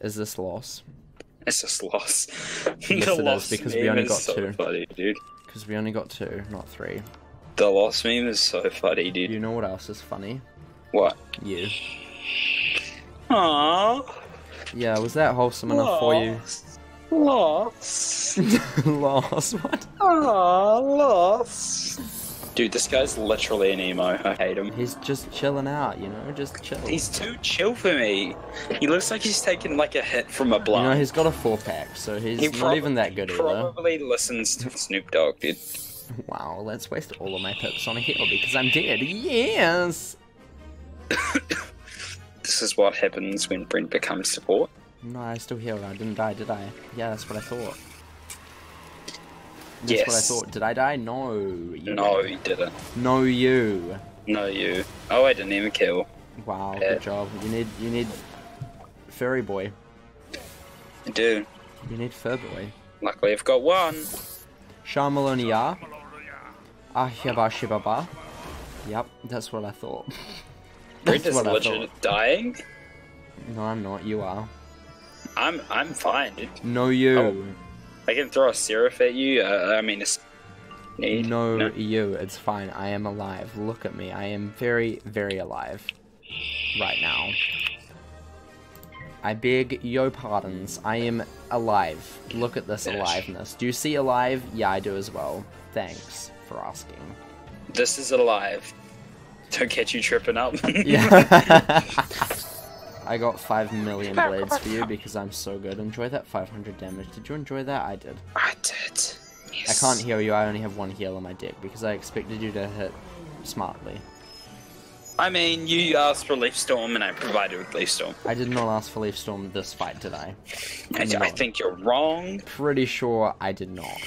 Is this loss? It's just loss. Yes, the it is, loss because we only got so two. funny, dude. Because we only got two, not three. The loss meme is so funny, dude. You know what else is funny? What? You. Aww. Yeah, was that wholesome enough for you? Loss. loss. What? Aww, loss. Dude, this guy's literally an emo. I hate him. He's just chilling out, you know, just chill. He's too chill for me. He looks like he's taking like a hit from a You blunt. know, he's got a four pack, so he's He not even that good either. Probably listens to Snoop Dogg, dude. Wow, let's waste all of my pips on a heal because I'm dead. Yes! This is what happens when Brent becomes support. No, I still healed. I didn't die, did I? Yeah, that's what I thought. That's yes. what I thought. Did I die? No. You No, you didn't. No, you. No, you. Oh, I didn't even kill. Wow, good job. You need, you need, furry boy. I do. You need fur boy. Luckily, I've got one. Shamalonia. Ahyabashibaba. Yep, that's what I thought. Brent is legit dying. No, I'm not. You are. I'm I'm fine, dude. No, you. Oh. I can throw a seraph at you. Uh, I mean, it's need. No, you. It's fine. I am alive. Look at me. I am very, very alive. Right now. I beg your pardons. I am alive. Look at this aliveness. Do you see alive? Yeah, I do as well. Thanks for asking. This is alive. Don't get you tripping up. Yeah. I got 5 million blades for you because I'm so good. Enjoy that 500 damage. Did you enjoy that? I did. I did. I can't heal you. I only have one heal on my deck because I expected you to hit smartly. I mean, you asked for Leaf Storm, and I provided with Leaf Storm. I did not ask for Leaf Storm this fight, did I? I, I think you're wrong. Pretty sure I did not.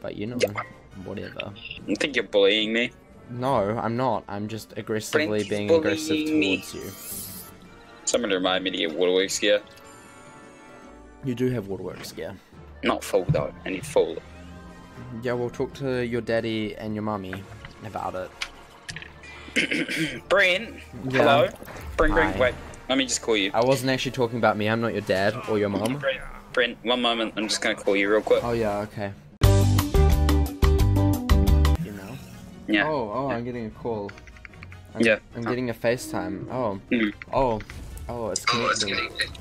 But you know, whatever. I think you're bullying me. No, I'm not. I'm just aggressively being aggressive bullying me. towards you. Someone remind me to get Waterworks gear. You do have waterworks gear. Not full though. I need full. Yeah, we'll talk to your daddy and your mummy about it. Brent. Yeah. Hello. Brent. Brent. Wait. Let me just call you. I wasn't actually talking about me. I'm not your dad or your mom. Brent. Brent. One moment. I'm just gonna call you real quick. Oh yeah, okay. You know? Yeah. Oh, oh, I'm getting a call. I'm, Yeah. I'm getting a FaceTime. Oh. Hmm. Oh. Oh, it's connecting.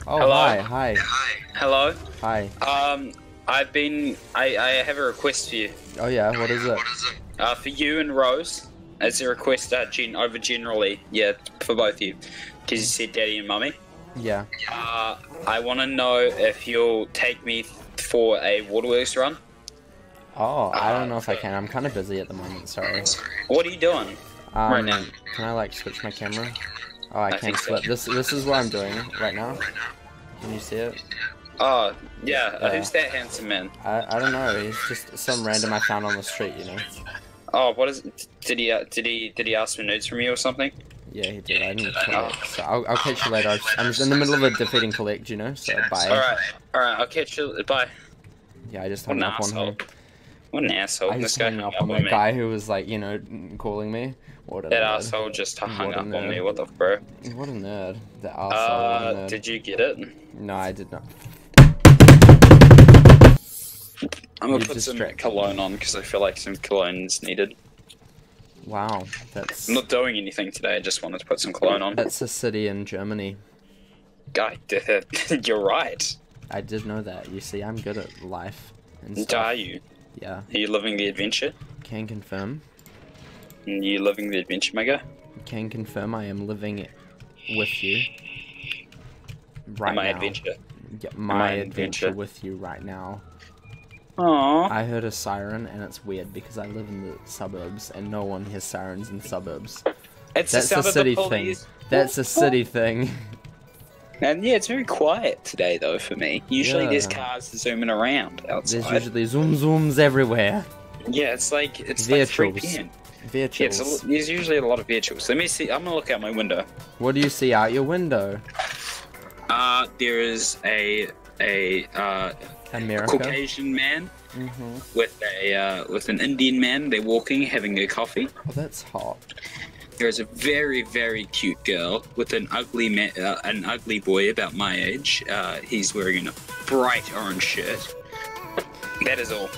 Oh, Hello? hi, hi, Hello. hi. Um, I've been. I I have a request for you. Oh yeah, what is it? What is it? Uh, for you and Rose, as a request, uh, gen- over generally, yeah, for both of you, because you said daddy and mummy. Yeah. Uh, I want to know if you'll take me for a Waterworks run. Oh, I don't know if I can. I'm kind of busy at the moment. Sorry. What are you doing? Um, Right now. Can I like switch my camera? Oh, I, I can't think so. flip. This this is what I'm doing right now. Can you see it? Oh, yeah. Uh, who's that handsome man? I I don't know. He's just some random I found on the street. You know. Oh, what is? Did he? Uh, did he? Did he ask for nudes from you or something? Yeah, he did. I didn't collect. So I'll, I'll catch you later. I just, I'm just in the middle of a defeating collect, you know. So bye. All right. All right. I'll catch you. Bye. Yeah, I just What hung an up on asshole. him. What an asshole. I this just guy hung up on on that me. guy who was like, you know, calling me. What a That nerd. asshole just hung What up on me. What the bro? What a nerd. The arsehole. Uh, nerd. did you get it? No, I did not. I'm gonna You put some cologne on because I feel like some cologne is needed. Wow, that's I'm not doing anything today. I just wanted to put some cologne on. that's a city in Germany. Guy, you're right. I did know that. You see, I'm good at life and Are you? Yeah, Are you loving the adventure? Can confirm. Are you living the adventure, my guy? Can confirm. I am living it with you right my now. adventure. Yeah, my my adventure adventure. with you right now. Aww. I heard a siren, and it's weird because I live in the suburbs, and no one hears sirens in the suburbs. It's That's the a city thing. That's a city thing. And yeah, it's very quiet today, though, for me. Usually there's cars zooming around outside. There's usually zoom zooms everywhere. Yeah, it's like it's like 3 Vehicles. p.m. Yeah, it's a, there's usually a lot of vehicles. Let me see. I'm gonna look out my window. What do you see out your window? Uh, there is a a uh, America. Caucasian man hmm with a uh, with an Indian man. They're walking, having a coffee. Oh, that's hot. There is a very, very cute girl with an ugly ma- uh, an ugly boy about my age. Uh, he's wearing a bright orange shirt. That is all.